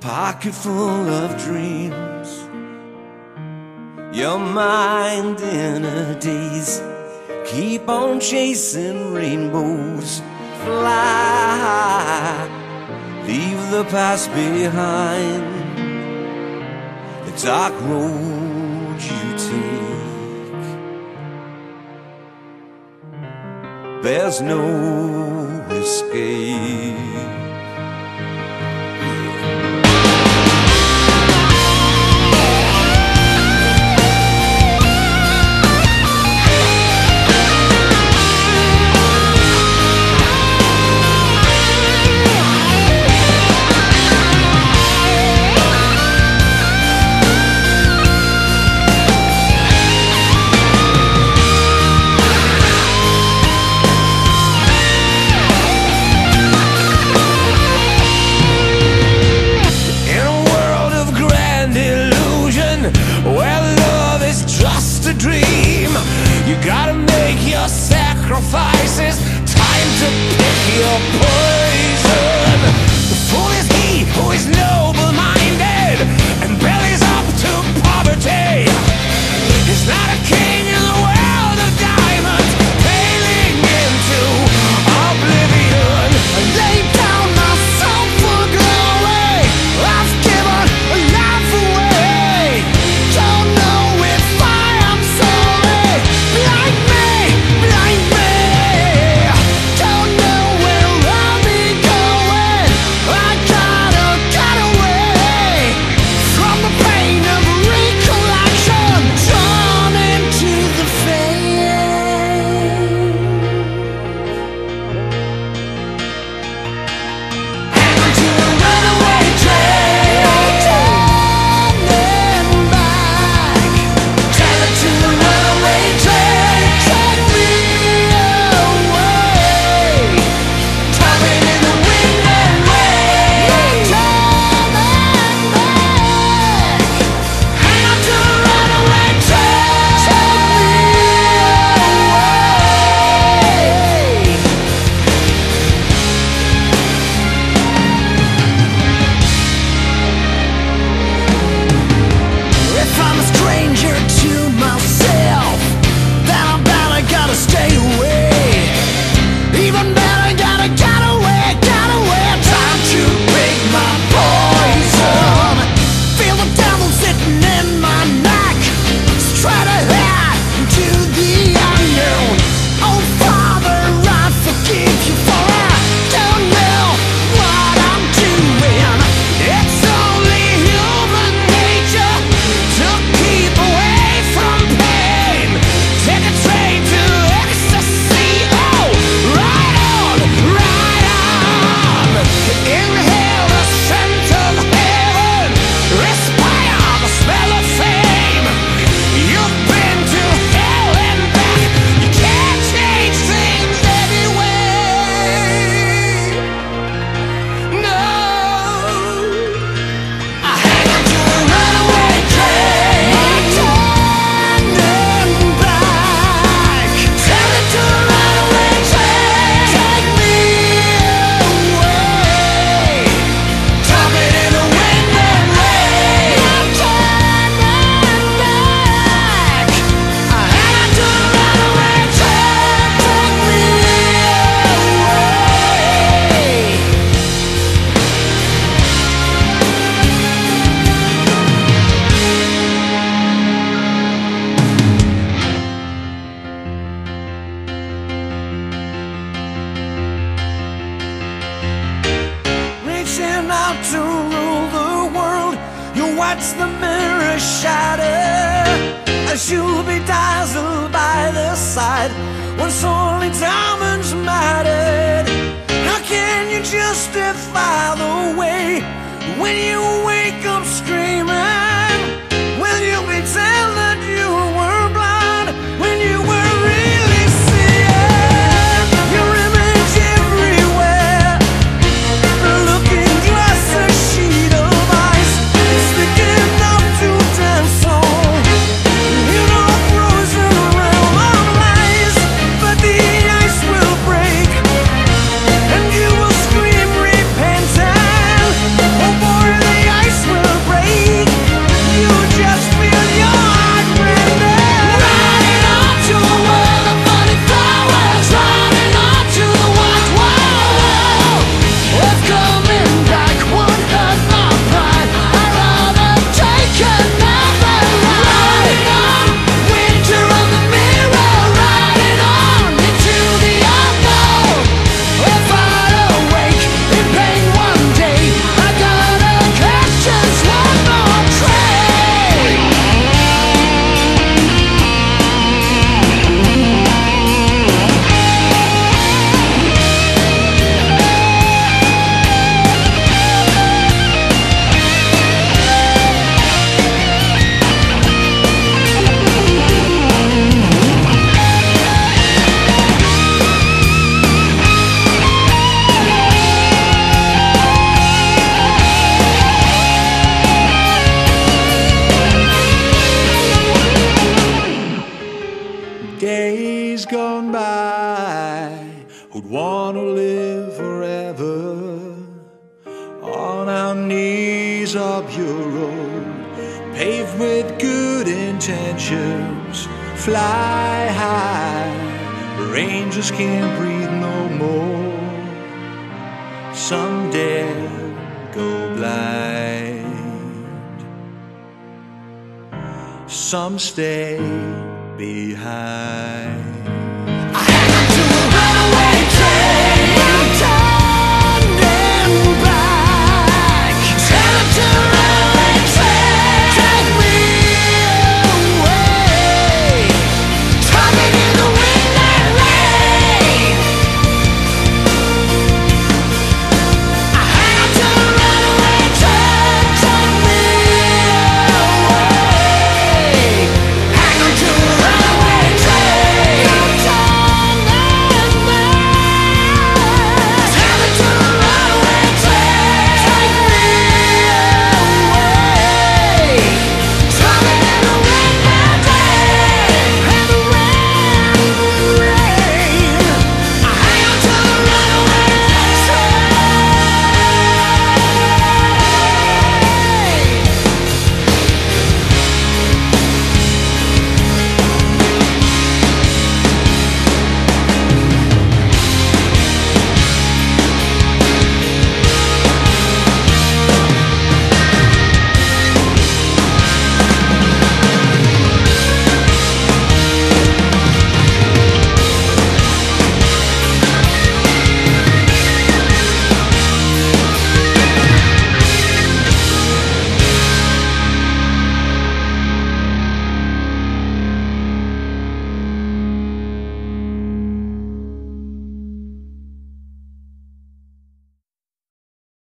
pocket full of dreams. Your mind in a daze. Keep on chasing rainbows. Fly. Leave the past behind. The dark road you take. There's no escape. sacrifices. Time to pick your poison. The fool is he who is known to rule the world. You watch the mirror shatter As you'll be dazzled by the sight. Once only diamonds mattered. How can you justify the way When you gone by who'd want to live forever on our knees up your road, paved with good intentions. Fly high, angels can't breathe no more. Some dare go blind, some stay behind.